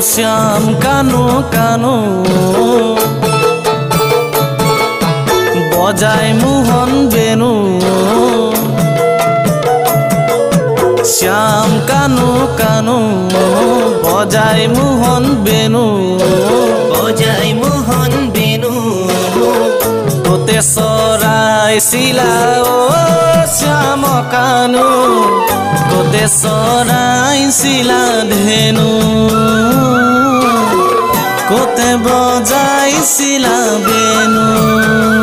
শ্যাম কানু কানু। বজাই মোহন বেনু। শ্যাম কানু কানু। বজাই মোহন বেনু। বজাই মোহন বেনু। তোতে চৰাইছিলা অ শ্যাম কানু। তোতে চৰাইছিলা ধেনু। কতে বজাইছিলা বেনু।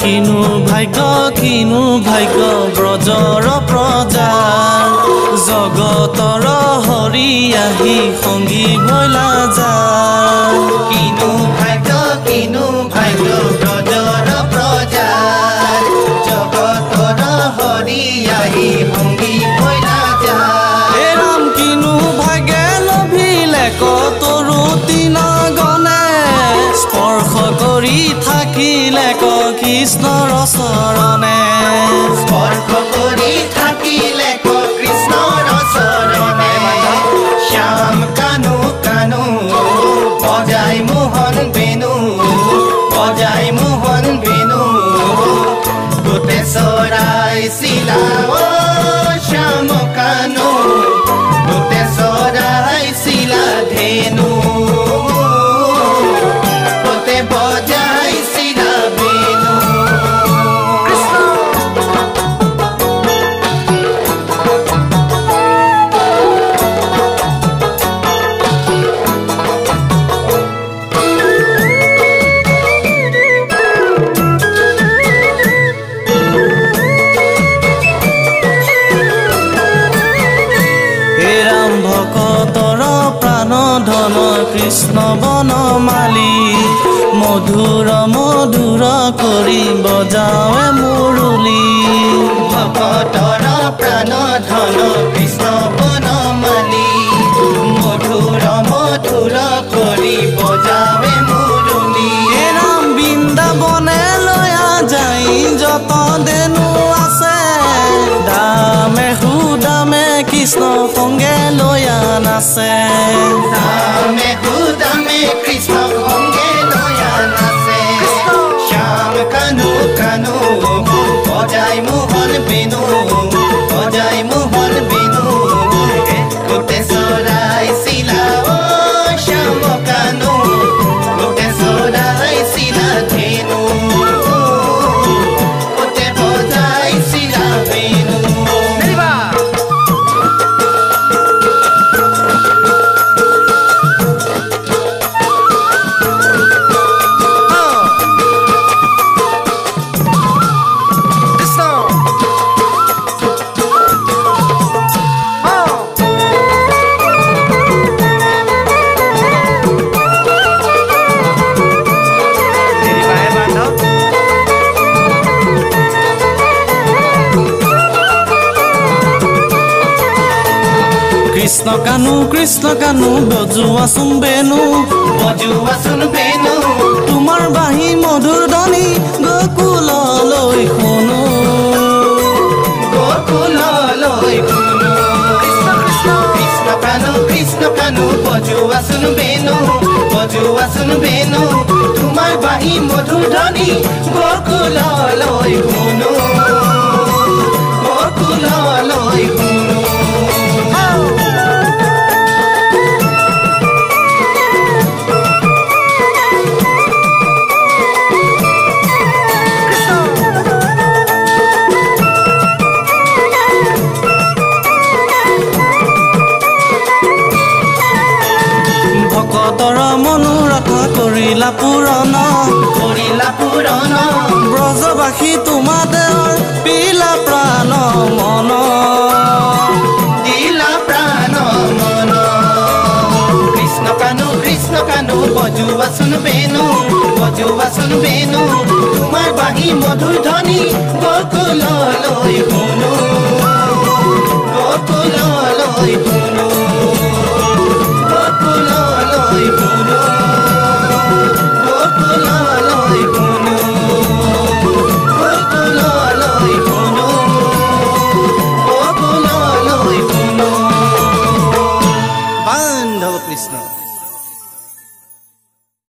কিনো ভাগ্য কিনো ভাগ্য ব্ৰজৰ প্ৰজা। জগতৰ হৰি আহি সংগী ভৈলা যায় Sila. ধন কৃষ্ণ বনমালী মধুৰ মধুৰ কৰি বজাৱে মুৰুলী ভকতৰ কৃষ্ণ কানু কৃষ্ণ কানু বজোৱাচোন বেনু বজোৱাচোন বেনু তোমাৰ বাঁহী মধুৰ ধ্বনি গকুললৈ শুনো। গকুললৈ শুনো। কৃষ্ণ কানু কৃষ্ণ কানু বজোৱাচোন বেনু বজোৱাচোন বেনু ভক্তৰ মনোৰথ কৰিলা পূৰণ। কৰিলা পূৰণ। ব্ৰজবাসী তোমাৰ দেহৰ পিলা প্ৰাণ মন। দিলা প্ৰাণ মন। কৃষ্ণ কানু কৃষ্ণ কানু বজোৱাচোন বেনু বজোৱাচোন বেনু তোমাৰ বাঁহী মধুৰ ধ্বনি গকুললৈ